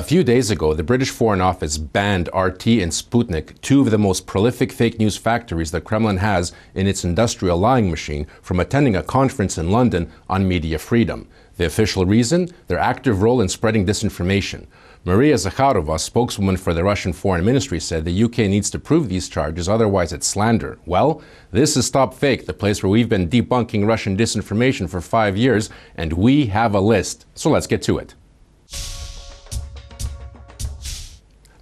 A few days ago, the British Foreign Office banned RT and Sputnik, two of the most prolific fake news factories the Kremlin has in its industrial lying machine, from attending a conference in London on media freedom. The official reason? Their active role in spreading disinformation. Maria Zakharova, spokeswoman for the Russian Foreign Ministry, said the UK needs to prove these charges, otherwise it's slander. Well, this is Stop Fake, the place where we've been debunking Russian disinformation for five years, and we have a list. So let's get to it.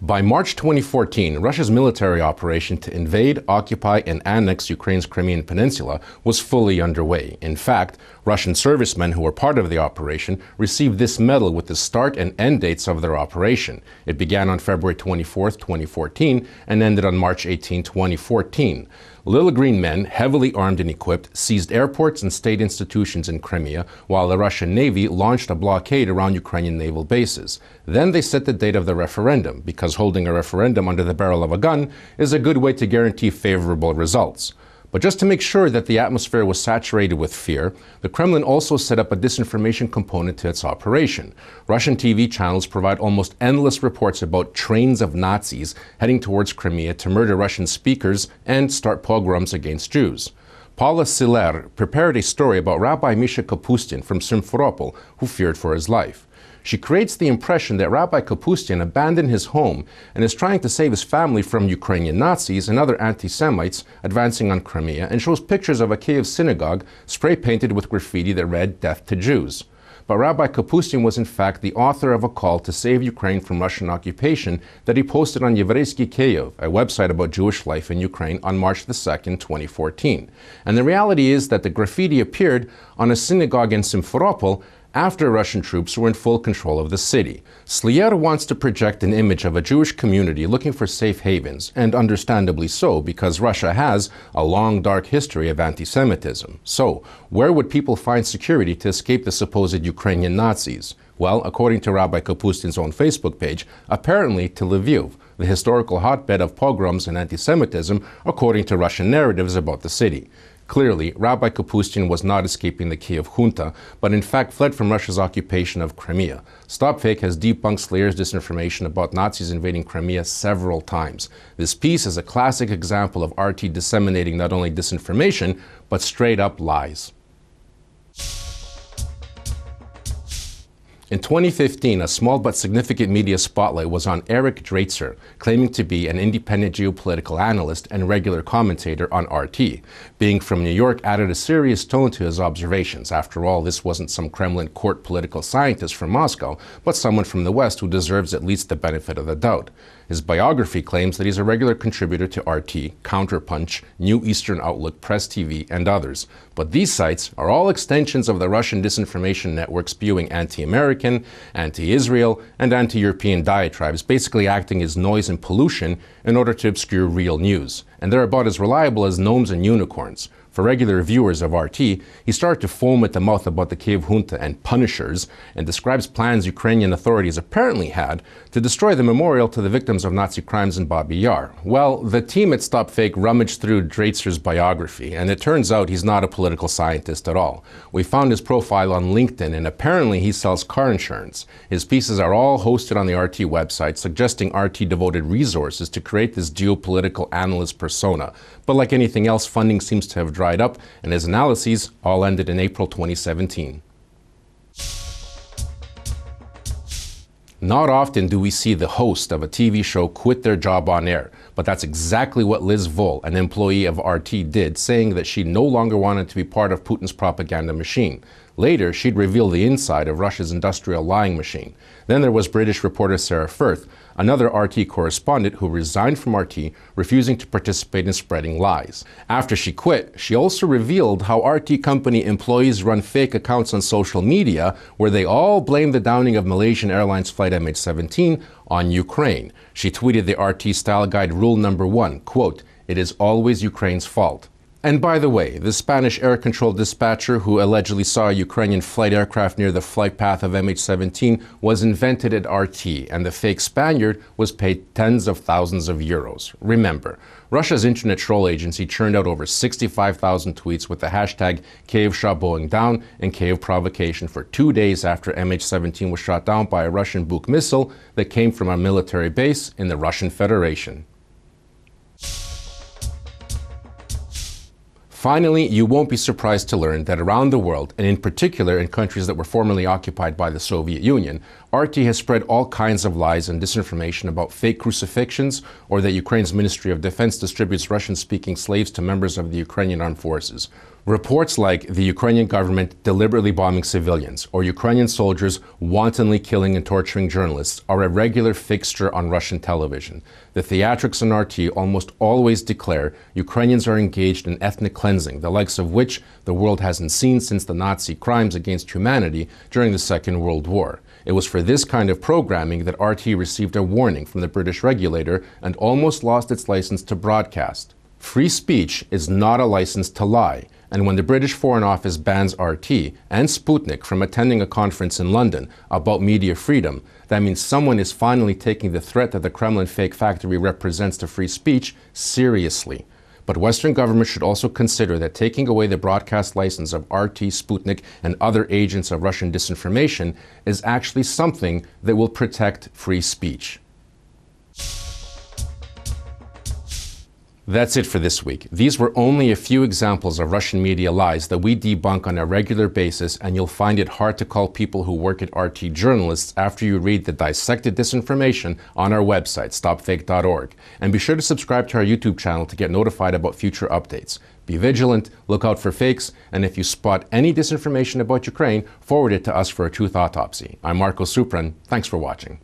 By March 2014, Russia's military operation to invade, occupy, and annex Ukraine's Crimean Peninsula was fully underway. In fact, Russian servicemen who were part of the operation received this medal with the start and end dates of their operation. It began on February 24, 2014, and ended on March 18, 2014. Little Green Men, heavily armed and equipped, seized airports and state institutions in Crimea, while the Russian Navy launched a blockade around Ukrainian naval bases. Then they set the date of the referendum, because holding a referendum under the barrel of a gun is a good way to guarantee favorable results. But just to make sure that the atmosphere was saturated with fear, the Kremlin also set up a disinformation component to its operation. Russian TV channels provide almost endless reports about trains of Nazis heading towards Crimea to murder Russian speakers and start pogroms against Jews. Paula Slier prepared a story about Rabbi Misha Kapustin from Simferopol, who feared for his life. She creates the impression that Rabbi Kapustin abandoned his home and is trying to save his family from Ukrainian Nazis and other anti Semites advancing on Crimea and shows pictures of a Kiev synagogue spray painted with graffiti that read Death to Jews. But Rabbi Kapustin was in fact the author of a call to save Ukraine from Russian occupation that he posted on Yevreysky Kiev, a website about Jewish life in Ukraine, on March 2, 2014. And the reality is that the graffiti appeared on a synagogue in Simferopol after Russian troops were in full control of the city. Slier wants to project an image of a Jewish community looking for safe havens, and understandably so, because Russia has a long, dark history of anti Semitism. So, where would people find security to escape the supposed Ukrainian Nazis? Well, according to Rabbi Kapustin's own Facebook page, apparently to Lviv, the historical hotbed of pogroms and anti Semitism, according to Russian narratives about the city. Clearly, Rabbi Kapustin was not escaping the Kiev junta, but in fact fled from Russia's occupation of Crimea. StopFake has debunked Slier's disinformation about Nazis invading Crimea several times. This piece is a classic example of RT disseminating not only disinformation, but straight up lies. In 2015, a small but significant media spotlight was on Eric Draitser, claiming to be an independent geopolitical analyst and regular commentator on RT. Being from New York added a serious tone to his observations. After all, this wasn't some Kremlin court political scientist from Moscow, but someone from the West who deserves at least the benefit of the doubt. His biography claims that he's a regular contributor to RT, Counterpunch, New Eastern Outlook, Press TV, and others. But these sites are all extensions of the Russian disinformation network spewing anti American, anti Israel, and anti European diatribes, basically acting as noise and pollution in order to obscure real news. And they're about as reliable as gnomes and unicorns. For regular viewers of RT, he started to foam at the mouth about the Kiev junta and punishers and describes plans Ukrainian authorities apparently had to destroy the memorial to the victims of Nazi crimes in Babi Yar. Well, the team at Stop Fake rummaged through Draitser's biography, and it turns out he's not a political scientist at all. We found his profile on LinkedIn, and apparently he sells car insurance. His pieces are all hosted on the RT website, suggesting RT devoted resources to create this geopolitical analyst persona. But like anything else, funding seems to have dried dried up, and his analyses all ended in April 2017. Not often do we see the host of a TV show quit their job on air, but that's exactly what Liz Wahl, an employee of RT, did, saying that she no longer wanted to be part of Putin's propaganda machine. Later, she'd reveal the inside of Russia's industrial lying machine. Then there was British reporter Sarah Firth, another RT correspondent who resigned from RT, refusing to participate in spreading lies. After she quit, she also revealed how RT company employees run fake accounts on social media where they all blame the downing of Malaysian Airlines flight MH17 on Ukraine. She tweeted the RT style guide rule number one, quote, it is always Ukraine's fault. And by the way, the Spanish air control dispatcher who allegedly saw a Ukrainian flight aircraft near the flight path of MH 17 was invented at RT, and the fake Spaniard was paid tens of thousands of euros. Remember, Russia's internet troll agency churned out over 65,000 tweets with the hashtag Kiev shot Boeing down and Kiev provocation for two days after MH 17 was shot down by a Russian Buk missile that came from a military base in the Russian Federation. Finally, you won't be surprised to learn that around the world, and in particular in countries that were formerly occupied by the Soviet Union, RT has spread all kinds of lies and disinformation about fake crucifixions or that Ukraine's Ministry of Defense distributes Russian speaking slaves to members of the Ukrainian armed forces. Reports like the Ukrainian government deliberately bombing civilians or Ukrainian soldiers wantonly killing and torturing journalists are a regular fixture on Russian television. The theatrics on RT almost always declare Ukrainians are engaged in ethnic cleansing, the likes of which the world hasn't seen since the Nazi crimes against humanity during the Second World War. It was for this kind of programming that RT received a warning from the British regulator and almost lost its license to broadcast. Free speech is not a license to lie, and when the British Foreign Office bans RT and Sputnik from attending a conference in London about media freedom, that means someone is finally taking the threat that the Kremlin fake factory represents to free speech seriously. But Western governments should also consider that taking away the broadcast license of RT, Sputnik, and other agents of Russian disinformation is actually something that will protect free speech. That's it for this week. These were only a few examples of Russian media lies that we debunk on a regular basis, and you'll find it hard to call people who work at RT journalists after you read the dissected disinformation on our website, stopfake.org. And be sure to subscribe to our YouTube channel to get notified about future updates. Be vigilant, look out for fakes, and if you spot any disinformation about Ukraine, forward it to us for a truth autopsy. I'm Marko Suprun. Thanks for watching.